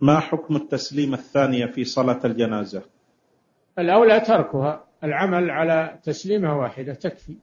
ما حكم التسليم الثانية في صلاة الجنازة؟ الأولى تركها العمل على تسليمة واحدة تكفي.